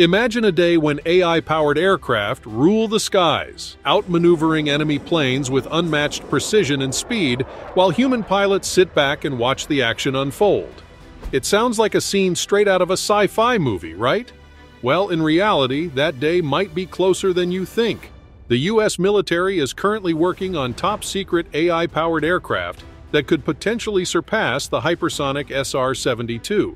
Imagine a day when AI-powered aircraft rule the skies, outmaneuvering enemy planes with unmatched precision and speed, while human pilots sit back and watch the action unfold. It sounds like a scene straight out of a sci-fi movie, right? Well, in reality, that day might be closer than you think. The U.S. military is currently working on top-secret AI-powered aircraft that could potentially surpass the hypersonic SR-72.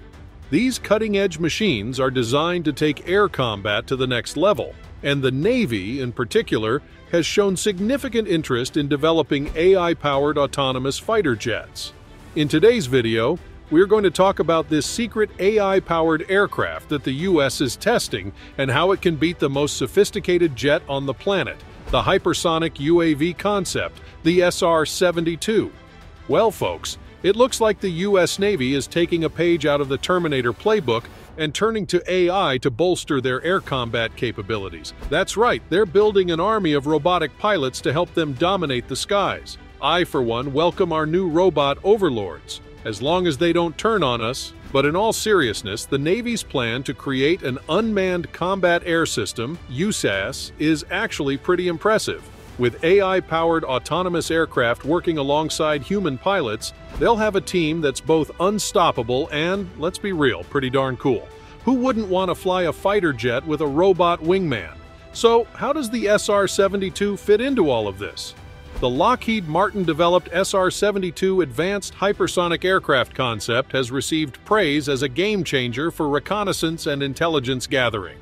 These cutting-edge machines are designed to take air combat to the next level, and the Navy, in particular, has shown significant interest in developing AI-powered autonomous fighter jets. In today's video, we're going to talk about this secret AI-powered aircraft that the US is testing and how it can beat the most sophisticated jet on the planet, the hypersonic UAV concept, the SR-72. Well, folks, it looks like the US Navy is taking a page out of the Terminator playbook and turning to AI to bolster their air combat capabilities. That's right, they're building an army of robotic pilots to help them dominate the skies. I, for one, welcome our new robot overlords, as long as they don't turn on us. But in all seriousness, the Navy's plan to create an unmanned combat air system, USAS, is actually pretty impressive. With AI-powered autonomous aircraft working alongside human pilots, they'll have a team that's both unstoppable and, let's be real, pretty darn cool. Who wouldn't want to fly a fighter jet with a robot wingman? So, how does the SR-72 fit into all of this? The Lockheed Martin-developed SR-72 Advanced Hypersonic Aircraft concept has received praise as a game-changer for reconnaissance and intelligence gathering.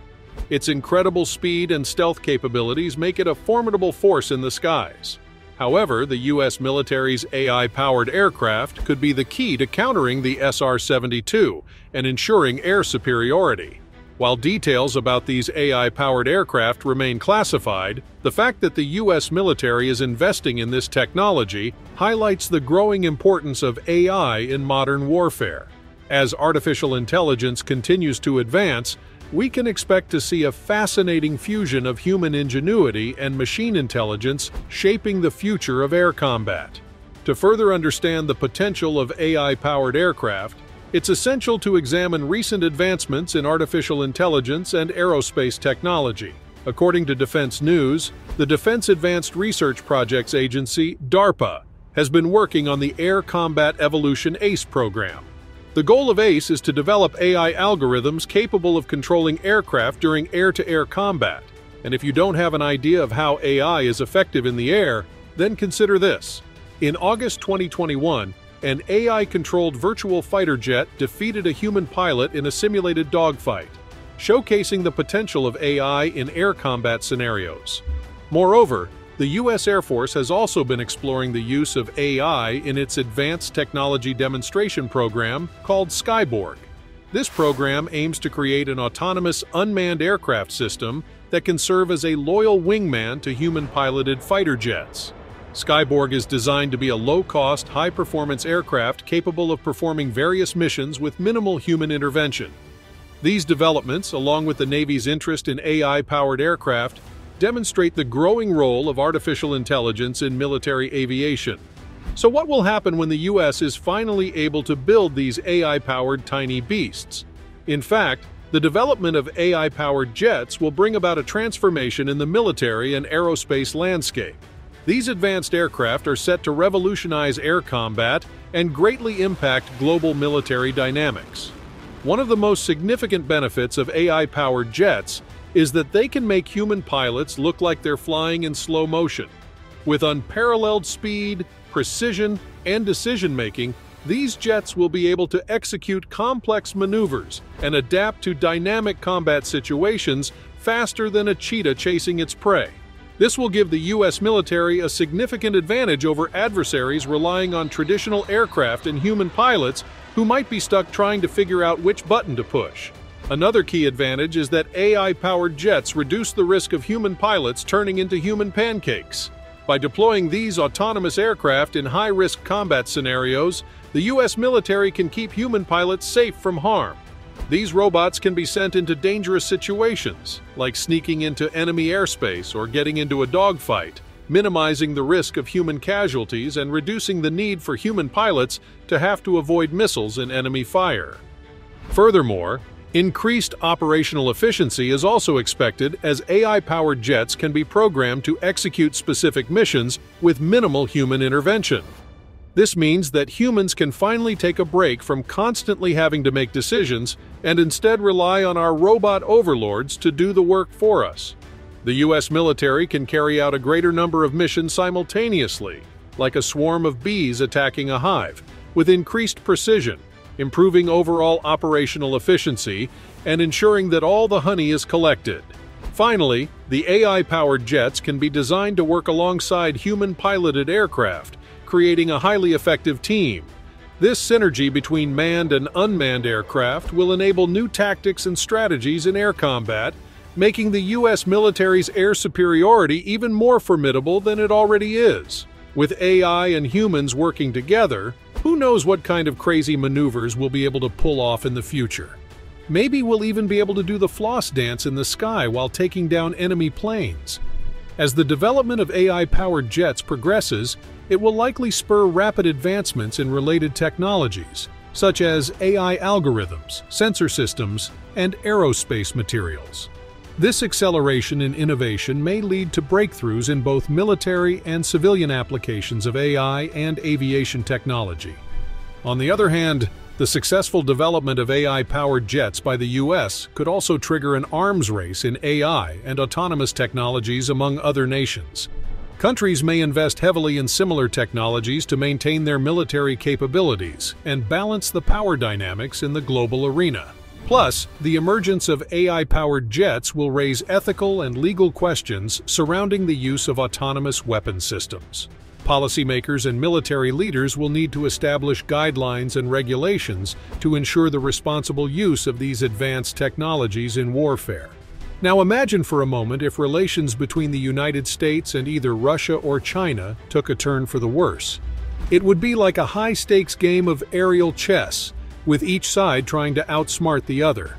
Its incredible speed and stealth capabilities make it a formidable force in the skies. However, the U.S. military's AI-powered aircraft could be the key to countering the SR-72 and ensuring air superiority. While details about these AI-powered aircraft remain classified, the fact that the U.S. military is investing in this technology highlights the growing importance of AI in modern warfare. As artificial intelligence continues to advance, we can expect to see a fascinating fusion of human ingenuity and machine intelligence shaping the future of air combat. To further understand the potential of AI-powered aircraft, it's essential to examine recent advancements in artificial intelligence and aerospace technology. According to Defense News, the Defense Advanced Research Projects Agency, DARPA, has been working on the Air Combat Evolution ACE program. The goal of ACE is to develop AI algorithms capable of controlling aircraft during air-to-air -air combat. And if you don't have an idea of how AI is effective in the air, then consider this. In August 2021, an AI-controlled virtual fighter jet defeated a human pilot in a simulated dogfight, showcasing the potential of AI in air combat scenarios. Moreover, the U.S. Air Force has also been exploring the use of AI in its Advanced Technology Demonstration Program called Skyborg. This program aims to create an autonomous unmanned aircraft system that can serve as a loyal wingman to human-piloted fighter jets. Skyborg is designed to be a low-cost, high-performance aircraft capable of performing various missions with minimal human intervention. These developments, along with the Navy's interest in AI-powered aircraft, demonstrate the growing role of artificial intelligence in military aviation. So what will happen when the US is finally able to build these AI-powered tiny beasts? In fact, the development of AI-powered jets will bring about a transformation in the military and aerospace landscape. These advanced aircraft are set to revolutionize air combat and greatly impact global military dynamics. One of the most significant benefits of AI-powered jets is that they can make human pilots look like they're flying in slow motion. With unparalleled speed, precision, and decision-making, these jets will be able to execute complex maneuvers and adapt to dynamic combat situations faster than a cheetah chasing its prey. This will give the U.S. military a significant advantage over adversaries relying on traditional aircraft and human pilots who might be stuck trying to figure out which button to push. Another key advantage is that AI-powered jets reduce the risk of human pilots turning into human pancakes. By deploying these autonomous aircraft in high-risk combat scenarios, the U.S. military can keep human pilots safe from harm. These robots can be sent into dangerous situations, like sneaking into enemy airspace or getting into a dogfight, minimizing the risk of human casualties and reducing the need for human pilots to have to avoid missiles in enemy fire. Furthermore, Increased operational efficiency is also expected as AI-powered jets can be programmed to execute specific missions with minimal human intervention. This means that humans can finally take a break from constantly having to make decisions and instead rely on our robot overlords to do the work for us. The US military can carry out a greater number of missions simultaneously, like a swarm of bees attacking a hive, with increased precision, improving overall operational efficiency, and ensuring that all the honey is collected. Finally, the AI-powered jets can be designed to work alongside human-piloted aircraft, creating a highly effective team. This synergy between manned and unmanned aircraft will enable new tactics and strategies in air combat, making the U.S. military's air superiority even more formidable than it already is. With AI and humans working together, who knows what kind of crazy maneuvers we'll be able to pull off in the future. Maybe we'll even be able to do the floss dance in the sky while taking down enemy planes. As the development of AI-powered jets progresses, it will likely spur rapid advancements in related technologies, such as AI algorithms, sensor systems, and aerospace materials. This acceleration in innovation may lead to breakthroughs in both military and civilian applications of AI and aviation technology. On the other hand, the successful development of AI-powered jets by the US could also trigger an arms race in AI and autonomous technologies among other nations. Countries may invest heavily in similar technologies to maintain their military capabilities and balance the power dynamics in the global arena. Plus, the emergence of AI-powered jets will raise ethical and legal questions surrounding the use of autonomous weapon systems. Policymakers and military leaders will need to establish guidelines and regulations to ensure the responsible use of these advanced technologies in warfare. Now imagine for a moment if relations between the United States and either Russia or China took a turn for the worse. It would be like a high-stakes game of aerial chess, with each side trying to outsmart the other.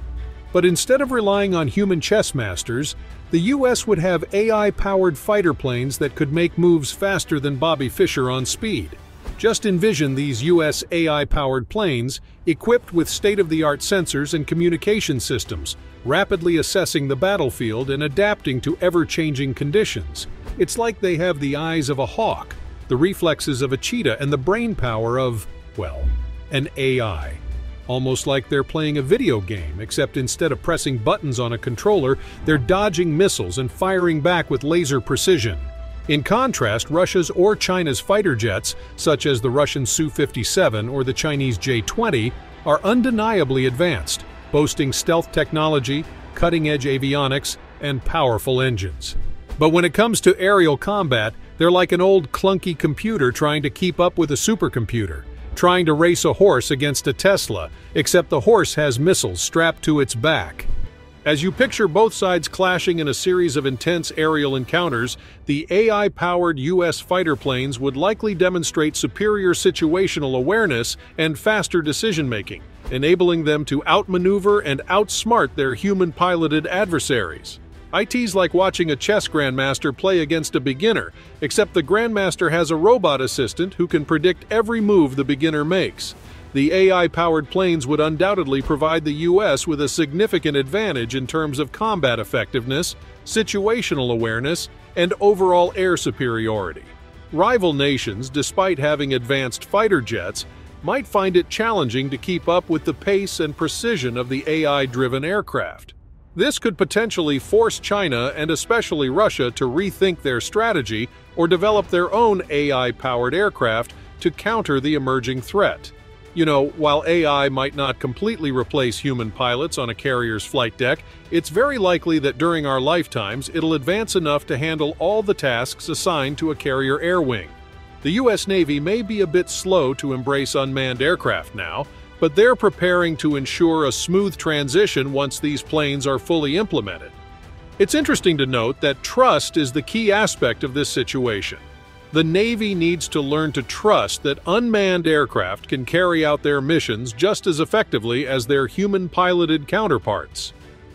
But instead of relying on human chess masters, the US would have AI-powered fighter planes that could make moves faster than Bobby Fischer on speed. Just envision these US AI-powered planes, equipped with state-of-the-art sensors and communication systems, rapidly assessing the battlefield and adapting to ever-changing conditions. It's like they have the eyes of a hawk, the reflexes of a cheetah, and the brain power of, well, an AI. Almost like they're playing a video game, except instead of pressing buttons on a controller, they're dodging missiles and firing back with laser precision. In contrast, Russia's or China's fighter jets, such as the Russian Su-57 or the Chinese J-20, are undeniably advanced, boasting stealth technology, cutting-edge avionics, and powerful engines. But when it comes to aerial combat, they're like an old clunky computer trying to keep up with a supercomputer trying to race a horse against a Tesla, except the horse has missiles strapped to its back. As you picture both sides clashing in a series of intense aerial encounters, the AI-powered U.S. fighter planes would likely demonstrate superior situational awareness and faster decision-making, enabling them to outmaneuver and outsmart their human-piloted adversaries. IT's like watching a chess grandmaster play against a beginner, except the grandmaster has a robot assistant who can predict every move the beginner makes. The AI-powered planes would undoubtedly provide the US with a significant advantage in terms of combat effectiveness, situational awareness, and overall air superiority. Rival nations, despite having advanced fighter jets, might find it challenging to keep up with the pace and precision of the AI-driven aircraft. This could potentially force China and especially Russia to rethink their strategy or develop their own AI-powered aircraft to counter the emerging threat. You know, while AI might not completely replace human pilots on a carrier's flight deck, it's very likely that during our lifetimes it'll advance enough to handle all the tasks assigned to a carrier air wing. The US Navy may be a bit slow to embrace unmanned aircraft now, but they're preparing to ensure a smooth transition once these planes are fully implemented. It's interesting to note that trust is the key aspect of this situation. The Navy needs to learn to trust that unmanned aircraft can carry out their missions just as effectively as their human-piloted counterparts.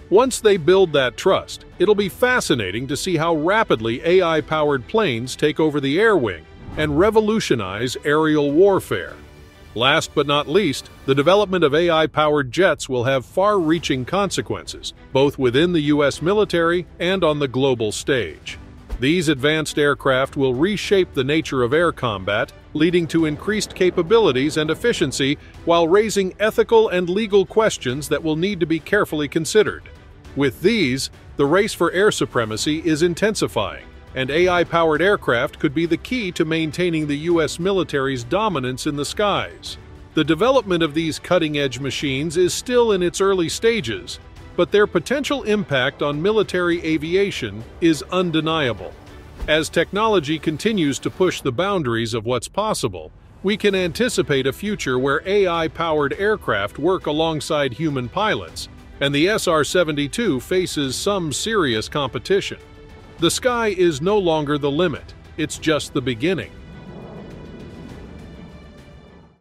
Once they build that trust, it'll be fascinating to see how rapidly AI-powered planes take over the air wing and revolutionize aerial warfare. Last but not least, the development of AI-powered jets will have far-reaching consequences, both within the U.S. military and on the global stage. These advanced aircraft will reshape the nature of air combat, leading to increased capabilities and efficiency while raising ethical and legal questions that will need to be carefully considered. With these, the race for air supremacy is intensifying, and AI-powered aircraft could be the key to maintaining the U.S. military's dominance in the skies. The development of these cutting-edge machines is still in its early stages, but their potential impact on military aviation is undeniable. As technology continues to push the boundaries of what's possible, we can anticipate a future where AI-powered aircraft work alongside human pilots, and the SR-72 faces some serious competition. The sky is no longer the limit, it's just the beginning.